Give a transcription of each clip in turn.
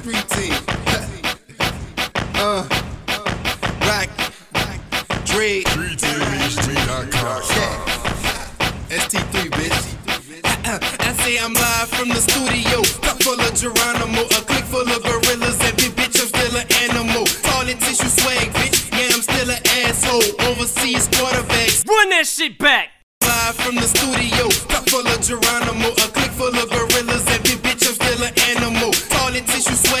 street team. uh, rock, dread, ST3, bitch. I say I'm live from the studio. Cup full of Geronimo, a click full of gorillas. Every bitch, I'm still an animal. Toilet tissue swag, bitch. Yeah, I'm still an asshole. Overseas quarterbacks. Run that shit back! Live from the studio. Cup full of Geronimo, a click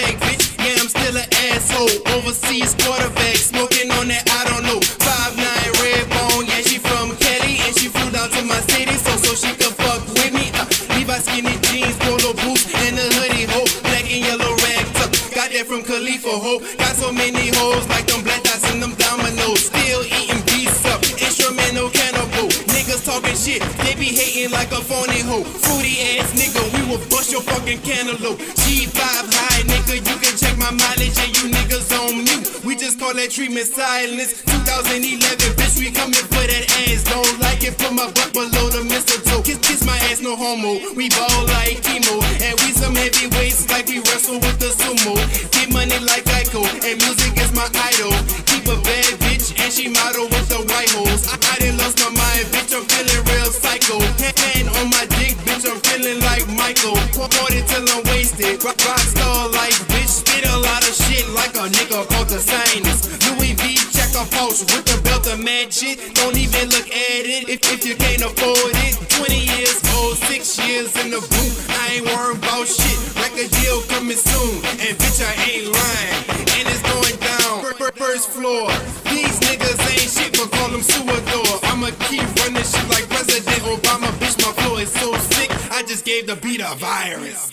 swag, bitch. Yeah, I'm still an asshole. Overseas quarterback. Smoking on that, I don't know. Five nine red bone. Yeah, she from Cali and she flew down to my city so so she could fuck with me. Uh, Levi skinny jeans, polo boots, and a hoodie ho. Black and yellow rag tuck. Got that from Khalifa ho. Got so many hoes like them black dots and them dominoes. Still eating beats up. Instrumental cannibal. Niggas talking shit, they be hating like a phony hoe. Fruity ass nigga, we will bust your fucking cantaloupe. G5 high nigga, you can check my mileage and you niggas on mute. We just call that treatment silence. 2011, bitch, we coming for that ass. Don't like it, put my butt below the mistletoe. Kiss, kiss my ass, no homo. We ball like chemo, and we some heavyweights like we wrestle with the sumo. Get money like Geico, and music is my idol. Michael. Party till I'm wasted, rock, rock star like bitch. Spit a lot of shit like a nigga called the sinus. Louis V, check a pulse with the belt of mad shit. Don't even look at it if, if you can't afford it. 20 years old, six years in the boot. I ain't worried about shit. Record deal coming soon, and bitch, I ain't lying. And it's going down, fir- fir- first floor. These niggas ain't shit, but call them sewer door. I'ma keep running shit like President Obama. Bitch, my flow is so just gave the beat a virus.